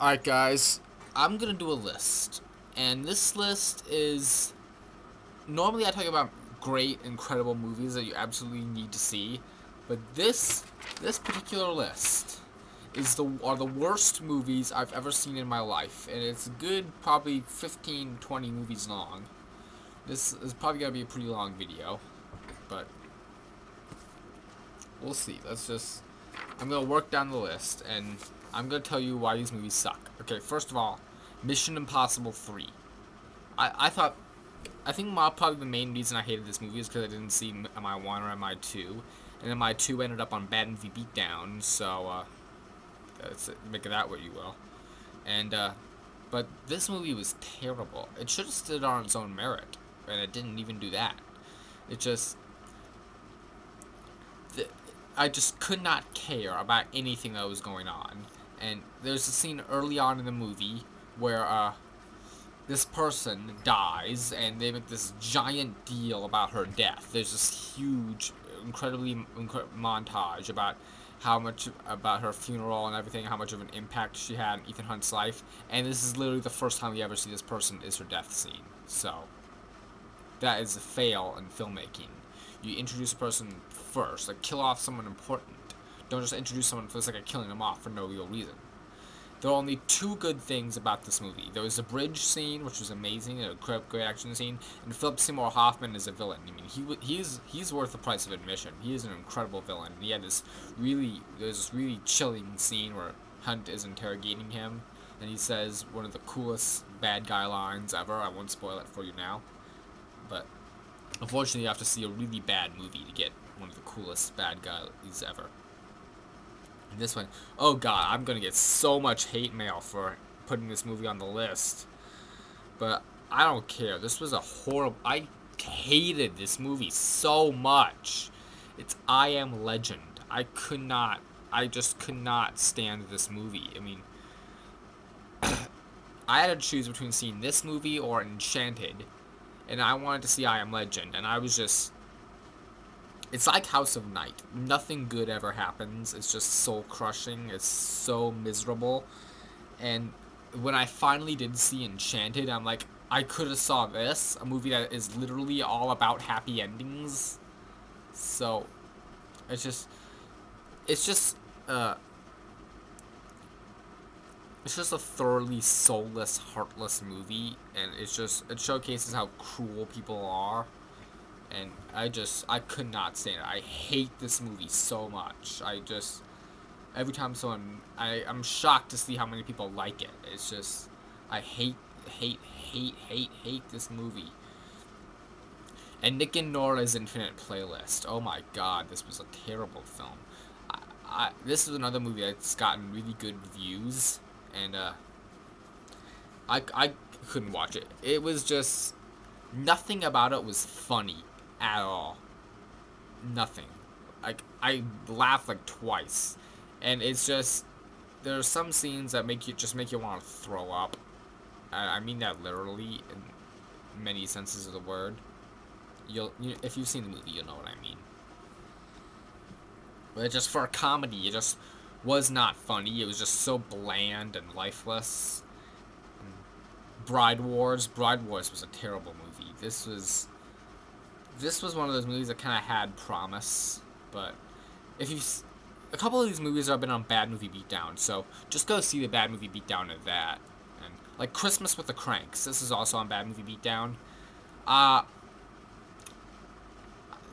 Alright guys, I'm gonna do a list. And this list is normally I talk about great, incredible movies that you absolutely need to see. But this this particular list is the are the worst movies I've ever seen in my life. And it's a good probably 15, 20 movies long. This is probably gonna be a pretty long video. But we'll see. Let's just I'm gonna work down the list and I'm gonna tell you why these movies suck. Okay, first of all, Mission Impossible 3. I, I thought, I think my, probably the main reason I hated this movie is because I didn't see MI1 or MI2. And MI2 ended up on Bad Movie Beatdown, so, uh, that's it, make it that what you will. And, uh, but this movie was terrible. It should have stood on its own merit, and it didn't even do that. It just, I just could not care about anything that was going on. And there's a scene early on in the movie where uh, this person dies, and they make this giant deal about her death. There's this huge, incredibly incre montage about how much about her funeral and everything, how much of an impact she had in Ethan Hunt's life. And this is literally the first time we ever see this person is her death scene. So that is a fail in filmmaking. You introduce a person first, like kill off someone important. Don't just introduce someone for the sake of killing them off for no real reason. There are only two good things about this movie. There was the bridge scene, which was amazing, and a great action scene, and Philip Seymour Hoffman is a villain. I mean, he he's he's worth the price of admission. He is an incredible villain. And He had this really there's this really chilling scene where Hunt is interrogating him, and he says one of the coolest bad guy lines ever. I won't spoil it for you now, but unfortunately, you have to see a really bad movie to get one of the coolest bad guys ever. This one, oh god, I'm gonna get so much hate mail for putting this movie on the list. But I don't care. This was a horrible. I hated this movie so much. It's I Am Legend. I could not. I just could not stand this movie. I mean, I had to choose between seeing this movie or Enchanted, and I wanted to see I Am Legend, and I was just it's like House of Night. Nothing good ever happens. It's just soul crushing. It's so miserable. And when I finally did see Enchanted, I'm like, I could have saw this, a movie that is literally all about happy endings. So, it's just, it's just, uh, it's just a thoroughly soulless, heartless movie, and it's just, it showcases how cruel people are and I just I could not stand it. I hate this movie so much. I just every time someone I I'm shocked to see how many people like it. It's just I hate hate hate hate hate this movie. And Nick and Nora's Infinite Playlist. Oh my god, this was a terrible film. I, I this is another movie that's gotten really good reviews and uh I I couldn't watch it. It was just nothing about it was funny at all. Nothing. Like I laughed like twice, and it's just there are some scenes that make you just make you want to throw up. I, I mean that literally in many senses of the word. You'll you, if you've seen the movie, you'll know what I mean. But just for a comedy, it just was not funny. It was just so bland and lifeless. Bride Wars. Bride Wars was a terrible movie. This was this was one of those movies that kind of had promise, but if you a couple of these movies have been on Bad Movie Beatdown, so just go see the Bad Movie Beatdown of that. And like Christmas with the Cranks, this is also on Bad Movie Beatdown. Uh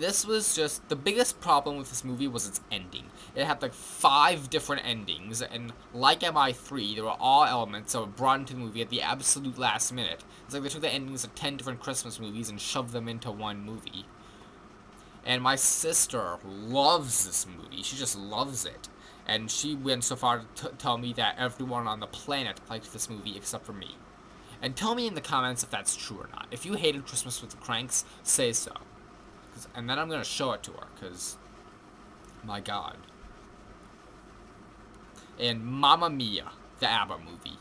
this was just the biggest problem with this movie was its ending. It had like five different endings, and like MI3, there were all elements that were brought into the movie at the absolute last minute. It's like they took the endings of ten different Christmas movies and shoved them into one movie. And my sister loves this movie. She just loves it. And she went so far to tell me that everyone on the planet liked this movie except for me. And tell me in the comments if that's true or not. If you hated Christmas with the Cranks, say so and then I'm gonna show it to her, cause my God. And Mamma Mia, the ABBA movie.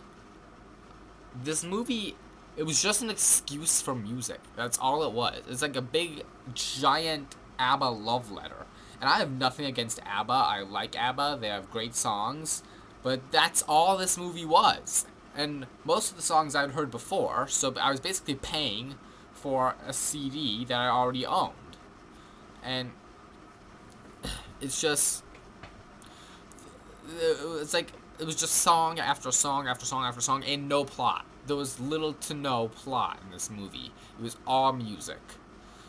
This movie, it was just an excuse for music. That's all it was. It's like a big, giant ABBA love letter. And I have nothing against ABBA. I like ABBA. They have great songs. But that's all this movie was. And most of the songs I'd heard before, so I was basically paying for a CD that I already owned. And it's just it's like it was just song after song after song after song and no plot. There was little to no plot in this movie. It was all music.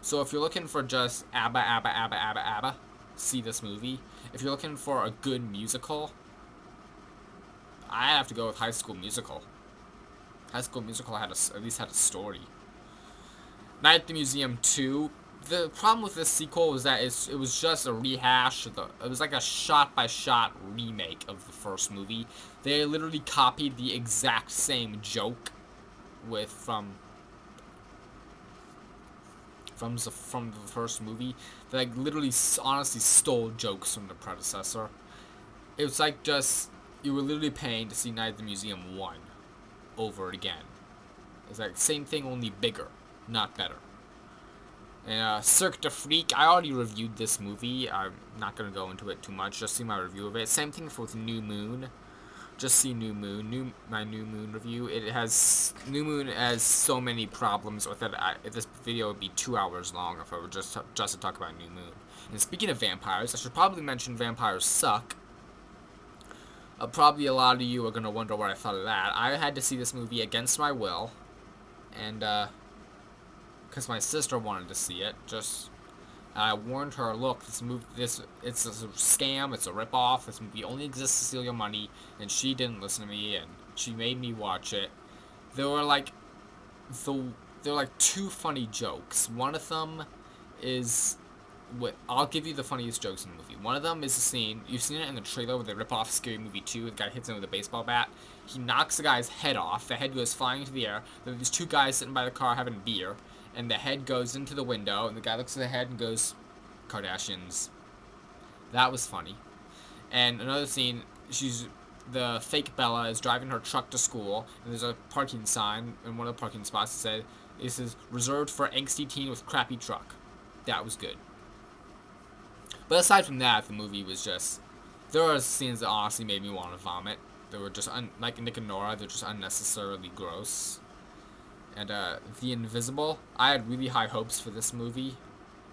So if you're looking for just ABBA, ABBA, ABBA, ABBA, ABBA, see this movie. If you're looking for a good musical, I have to go with High School Musical. High School Musical had a, at least had a story. Night at the Museum 2. The problem with this sequel was that it was just a rehash. The, it was like a shot-by-shot -shot remake of the first movie. They literally copied the exact same joke with from from the from the first movie. They like literally honestly stole jokes from the predecessor. It was like just you were literally paying to see Night at the Museum 1 over again. It's like same thing, only bigger, not better. And uh, Cirque du Freak, I already reviewed this movie. I'm not going to go into it too much, just see my review of it. Same thing for New Moon. Just see New Moon, new my New Moon review. It has, New Moon has so many problems with it. I, this video would be two hours long if I were just, just to talk about New Moon. And speaking of vampires, I should probably mention vampires suck. Uh, probably a lot of you are going to wonder what I thought of that. I had to see this movie against my will. And, uh, because my sister wanted to see it, just, I warned her, look, this movie, this, it's a scam, it's a ripoff, this movie only exists to steal your money, and she didn't listen to me, and she made me watch it. There were, like, the, there were, like, two funny jokes. One of them is what I'll give you the funniest jokes in the movie. One of them is the scene you've seen it in the trailer where they rip off Scary Movie 2. The guy hits him with a baseball bat. He knocks the guy's head off. The head goes flying into the air. Then there's two guys sitting by the car having beer, and the head goes into the window. And the guy looks at the head and goes, "Kardashians." That was funny. And another scene, she's the fake Bella is driving her truck to school, and there's a parking sign in one of the parking spots that said, "This is reserved for angsty teen with crappy truck." That was good. But aside from that, the movie was just... There were scenes that honestly made me want to vomit. They were just, un like Nick and Nora, they're just unnecessarily gross. And, uh, The Invisible, I had really high hopes for this movie,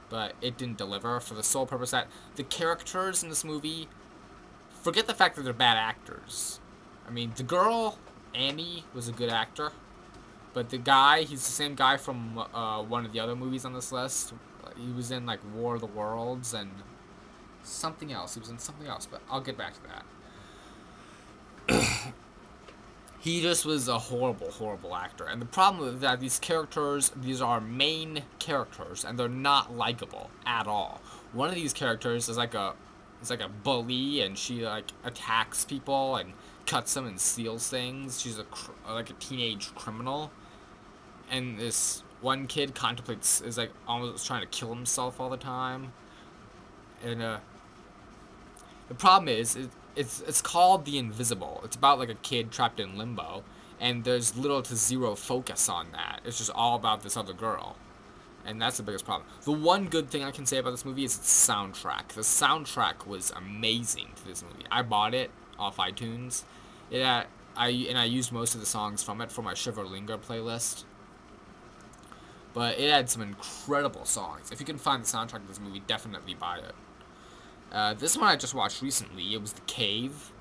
but it didn't deliver for the sole purpose that the characters in this movie, forget the fact that they're bad actors. I mean, the girl, Annie, was a good actor, but the guy, he's the same guy from uh, one of the other movies on this list. He was in, like, War of the Worlds and something else. He was in something else, but I'll get back to that. He just was a horrible, horrible actor. And the problem is that these characters, these are main characters, and they're not likable at all. One of these characters is like a, is like a bully, and she like attacks people and cuts them and steals things. She's a like a teenage criminal, and this one kid contemplates is like almost trying to kill himself all the time. And uh, the problem is, it's it's called The Invisible. It's about like a kid trapped in limbo, and there's little to zero focus on that. It's just all about this other girl. And that's the biggest problem. The one good thing I can say about this movie is its soundtrack. The soundtrack was amazing to this movie. I bought it off iTunes. It had, I and I used most of the songs from it for my Shiver Linger playlist. But it had some incredible songs. If you can find the soundtrack of this movie, definitely buy it. Uh, this one I just watched recently. It was The Cave.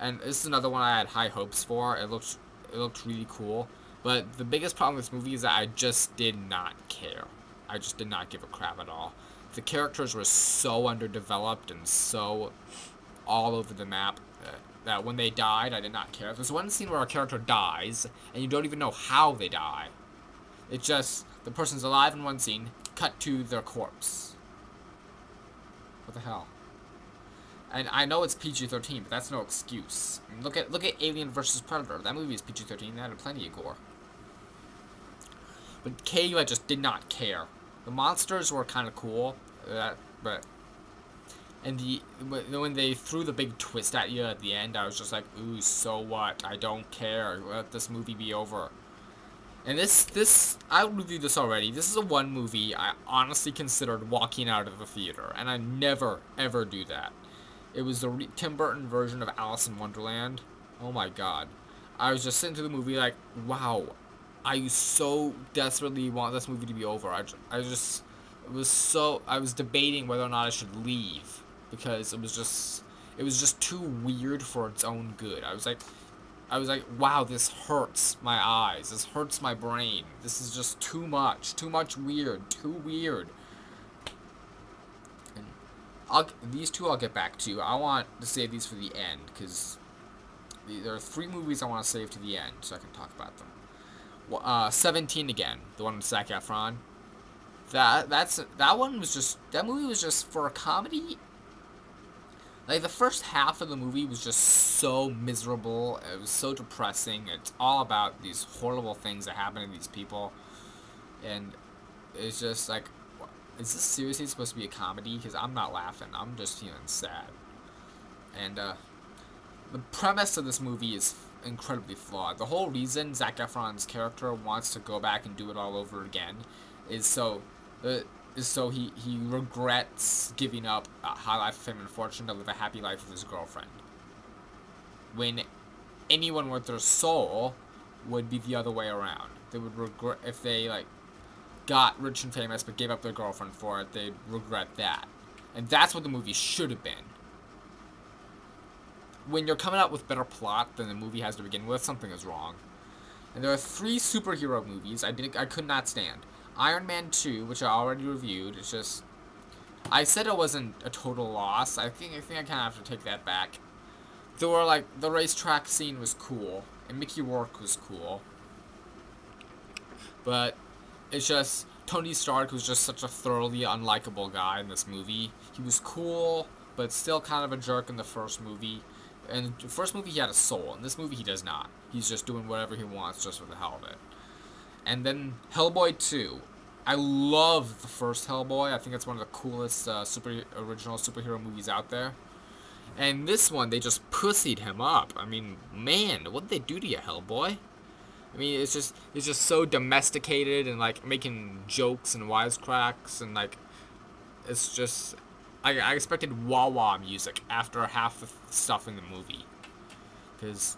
And this is another one I had high hopes for. It looked, it looked really cool. But the biggest problem with this movie is that I just did not care. I just did not give a crap at all. The characters were so underdeveloped and so all over the map uh, that when they died, I did not care. There's one scene where a character dies, and you don't even know how they die. It's just, the person's alive in one scene, cut to their corpse. What the hell? And I know it's PG-13, but that's no excuse. Look at look at Alien vs. Predator. That movie is PG-13. They had plenty of gore. But KU, I just did not care. The monsters were kind of cool, uh, but and the when they threw the big twist at you at the end, I was just like, ooh, so what? I don't care. Let this movie be over. And this, this, I reviewed this already. This is a one movie I honestly considered walking out of the theater, and I never, ever do that. It was the Tim Burton version of Alice in Wonderland. Oh my god. I was just sitting through the movie like, wow, I so desperately want this movie to be over. I, I just, it was so, I was debating whether or not I should leave because it was just, it was just too weird for its own good. I was like, I was like, wow, this hurts my eyes. This hurts my brain. This is just too much. Too much weird. Too weird. And I'll, these two I'll get back to. I want to save these for the end because there are three movies I want to save to the end so I can talk about them. Well, uh, 17 again, the one with Zac Efron. That that's that one was just that movie was just for a comedy like the first half of the movie was just so miserable. It was so depressing. It's all about these horrible things that happen to these people, and it's just like, is this seriously supposed to be a comedy? Because I'm not laughing. I'm just feeling sad. And uh, the premise of this movie is incredibly flawed. The whole reason Zac Efron's character wants to go back and do it all over again is so. Uh, so he, he regrets giving up a high life of fame and fortune to live a happy life with his girlfriend. When anyone with their soul would be the other way around. They would regret if they like got rich and famous but gave up their girlfriend for it, they'd regret that. And that's what the movie should have been. When you're coming out with better plot than the movie has to begin with, something is wrong. And there are three superhero movies I did I could not stand. Iron Man 2, which I already reviewed, it's just... I said it wasn't a total loss. I think I think I kind of have to take that back. There were, like, the racetrack scene was cool, and Mickey Rourke was cool. But it's just... Tony Stark was just such a thoroughly unlikable guy in this movie. He was cool, but still kind of a jerk in the first movie. In the first movie, he had a soul. In this movie, he does not. He's just doing whatever he wants just for the hell of it. And then Hellboy 2. I love the first Hellboy. I think it's one of the coolest uh, super original superhero movies out there. And this one, they just pussied him up. I mean, man, what did they do to you, Hellboy? I mean, it's just it's just so domesticated and like making jokes and wisecracks and like it's just I, I expected wah wah music after half the stuff in the movie because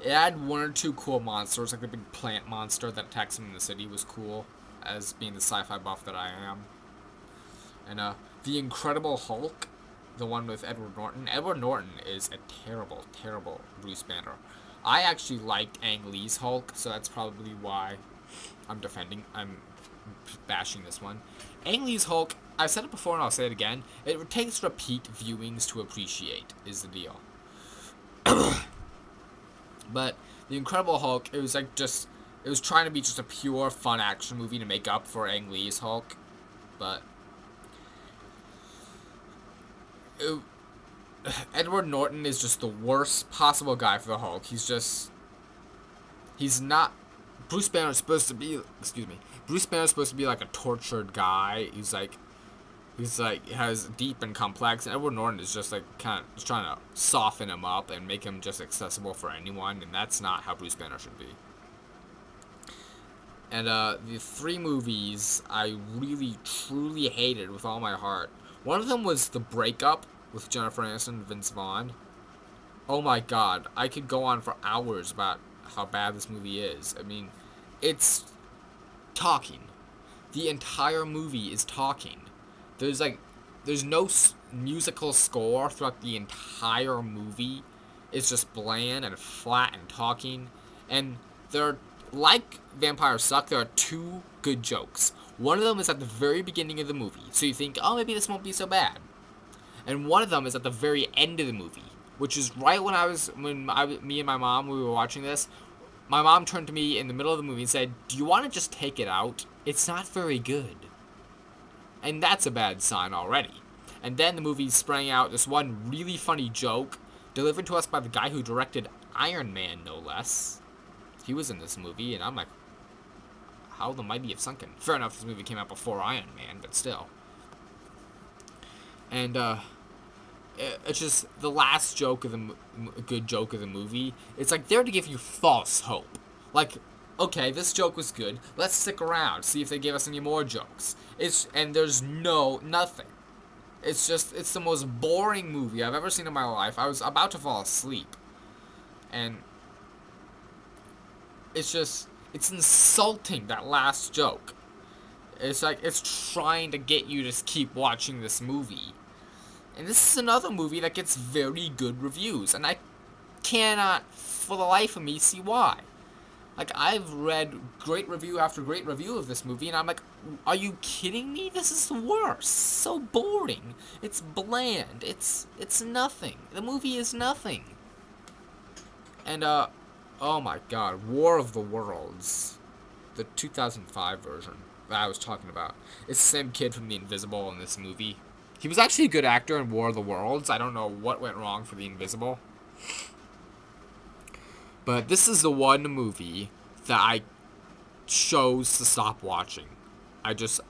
it had one or two cool monsters, like the big plant monster that attacks him in the city was cool, as being the sci-fi buff that I am. And uh, the Incredible Hulk, the one with Edward Norton. Edward Norton is a terrible, terrible Bruce Banner. I actually liked Ang Lee's Hulk, so that's probably why I'm defending, I'm bashing this one. Ang Lee's Hulk, I've said it before and I'll say it again, it takes repeat viewings to appreciate, is the deal. But The Incredible Hulk, it was like just, it was trying to be just a pure fun action movie to make up for Ang Lee's Hulk. But it, Edward Norton is just the worst possible guy for the Hulk. He's just, he's not. Bruce Banner is supposed to be, excuse me. Bruce Banner is supposed to be like a tortured guy. He's like he's like has deep and complex and Edward Norton is just like kind of trying to soften him up and make him just accessible for anyone and that's not how Bruce Banner should be. And uh, the three movies I really truly hated with all my heart. One of them was The Breakup with Jennifer Aniston and Vince Vaughn. Oh my god, I could go on for hours about how bad this movie is. I mean, it's talking. The entire movie is talking there's like, there's no musical score throughout the entire movie. It's just bland and flat and talking. And there like Vampire Suck, there are two good jokes. One of them is at the very beginning of the movie, so you think, oh, maybe this won't be so bad. And one of them is at the very end of the movie, which is right when I was, when I, me and my mom, we were watching this. My mom turned to me in the middle of the movie and said, do you want to just take it out? It's not very good. And that's a bad sign already. And then the movie sprang out this one really funny joke delivered to us by the guy who directed Iron Man, no less. He was in this movie, and I'm like, how the mighty have sunken. Fair enough, this movie came out before Iron Man, but still. And, uh, it's just the last joke of the good joke of the movie. It's like there to give you false hope. Like, okay, this joke was good. Let's stick around, see if they give us any more jokes. It's and there's no nothing. It's just, it's the most boring movie I've ever seen in my life. I was about to fall asleep. And it's just, it's insulting, that last joke. It's like, it's trying to get you to keep watching this movie. And this is another movie that gets very good reviews. And I cannot, for the life of me, see why. Like, I've read great review after great review of this movie, and I'm like, are you kidding me? This is worse. So boring. It's bland. It's it's nothing. The movie is nothing. And uh oh my god, War of the Worlds. The 2005 version that I was talking about. It's the same kid from The Invisible in this movie. He was actually a good actor in War of the Worlds. I don't know what went wrong for The Invisible. But this is the one movie that I chose to stop watching. I just,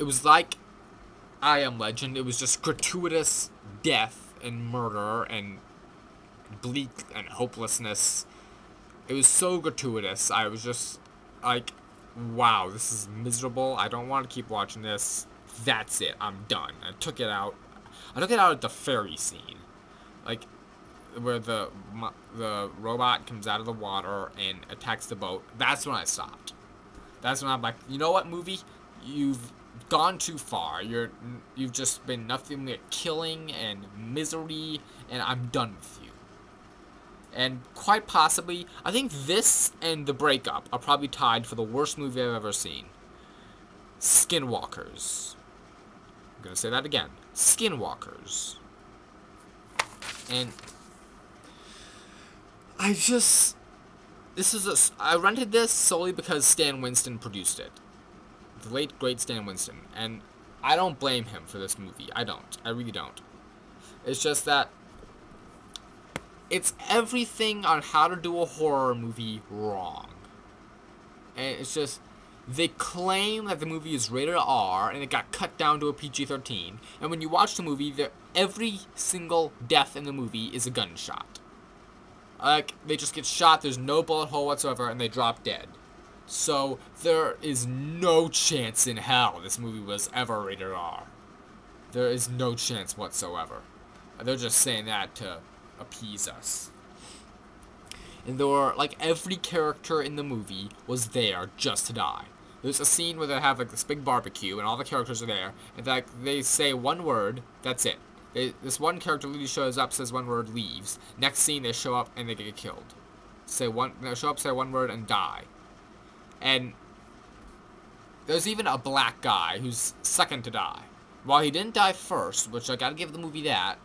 it was like I Am Legend. It was just gratuitous death and murder and bleak and hopelessness. It was so gratuitous. I was just like, wow, this is miserable. I don't want to keep watching this. That's it. I'm done. I took it out. I took it out at the ferry scene. Like, where the the robot comes out of the water and attacks the boat. That's when I stopped. That's when I'm like, you know what, movie? You've gone too far. You're you've just been nothing but killing and misery, and I'm done with you. And quite possibly, I think this and The Breakup are probably tied for the worst movie I've ever seen. Skinwalkers. I'm gonna say that again. Skinwalkers. And I just this is a, I rented this solely because Stan Winston produced it. The late, great Stan Winston. And I don't blame him for this movie. I don't. I really don't. It's just that it's everything on how to do a horror movie wrong. And it's just they claim that the movie is rated R and it got cut down to a PG-13. And when you watch the movie, every single death in the movie is a gunshot. Like, they just get shot, there's no bullet hole whatsoever, and they drop dead. So, there is no chance in hell this movie was ever rated R. There is no chance whatsoever. They're just saying that to appease us. And there were, like, every character in the movie was there just to die. There's a scene where they have, like, this big barbecue, and all the characters are there, and, like, they say one word, that's it. They, this one character literally shows up, says one word, leaves. Next scene, they show up and they get killed. Say one, they show up, say one word, and die. And there's even a black guy who's second to die. While he didn't die first, which I gotta give the movie that,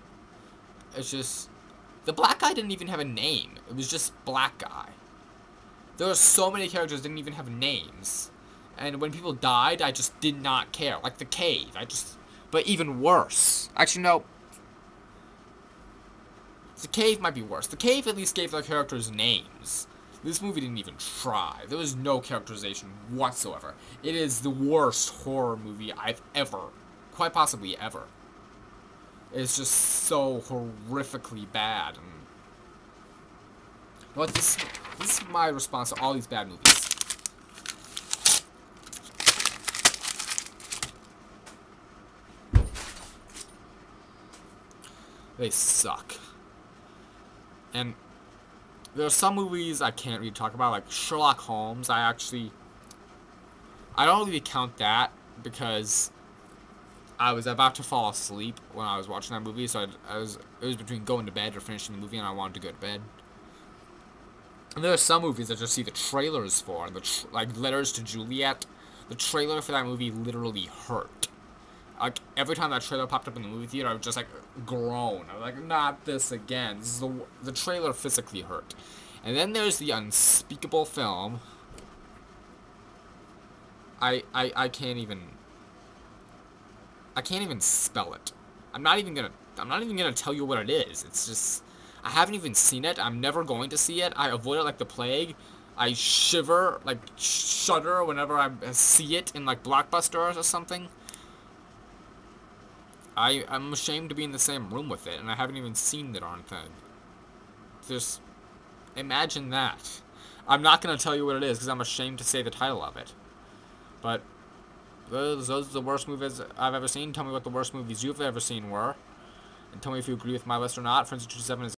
it's just the black guy didn't even have a name. It was just black guy. There were so many characters didn't even have names. And when people died, I just did not care. Like the cave. I just but even worse. Actually no, the cave might be worse. The cave at least gave the characters names. This movie didn't even try. There was no characterization whatsoever. It is the worst horror movie I've ever, quite possibly ever. It's just so horrifically bad. And what this this is my response to all these bad movies. They suck. And there are some movies I can't really talk about, like Sherlock Holmes. I actually, I don't really count that because I was about to fall asleep when I was watching that movie. So I, I was, it was between going to bed or finishing the movie, and I wanted to go to bed. And there are some movies I just see the trailers for, and the like Letters to Juliet. The trailer for that movie literally hurt like every time that trailer popped up in the movie theater, I would just like groan. I was like, not this again. This is the the trailer physically hurt. And then there's the unspeakable film. I I I can't even. I can't even spell it. I'm not even gonna. I'm not even gonna tell you what it is. It's just. I haven't even seen it. I'm never going to see it. I avoid it like the plague. I shiver, like shudder whenever I see it in like Blockbuster or something. I, I'm ashamed to be in the same room with it, and I haven't even seen the darn thing. Just imagine that. I'm not going to tell you what it is, because I'm ashamed to say the title of it. But those, those are the worst movies I've ever seen. Tell me what the worst movies you've ever seen were. And tell me if you agree with my list or not. Frenzy 27 is